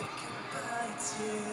thinking about you.